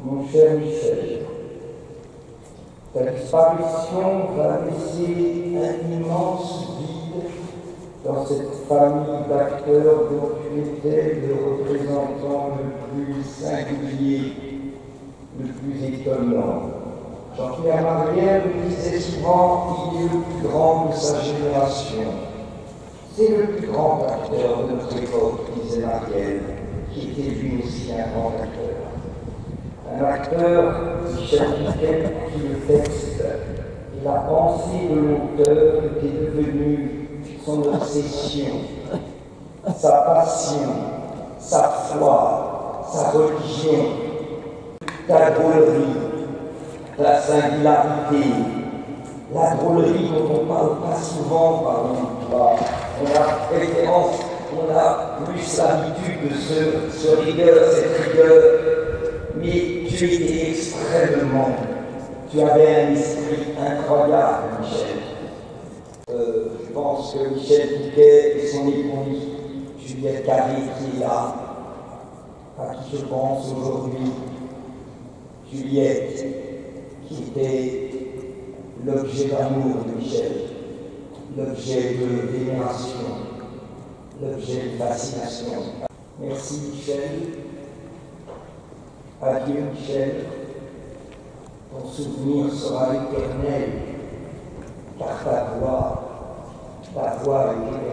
Mon cher Michel, ta disparition va laisser un immense vide dans cette famille d'acteurs dont tu étais le représentant le plus singulier, le plus étonnant. Jean-Pierre Marielle me disait souvent il est le plus grand de sa génération. C'est le plus grand acteur de notre époque, disait Marielle, qui était lui aussi un grand acteur. Un acteur, Michel Piquet, qui le texte la pensée de l'auteur était devenue son obsession, sa passion, sa foi, sa religion, ta drôlerie, ta singularité, la drôlerie dont on ne parle pas souvent parmi toi. On a référence, on a plus l'habitude de ce, ce rigueur, cette rigueur, mais tu étais extrêmement, tu avais un esprit incroyable, Michel. Euh, je pense que Michel Piquet et son épouse, Juliette Carré, qui est là, à qui je pense aujourd'hui, Juliette, qui était l'objet d'amour de Michel, l'objet de vénération, l'objet de fascination. Merci Michel. Adieu Michel. Ton souvenir sera éternel, car ta voix, ta voix est.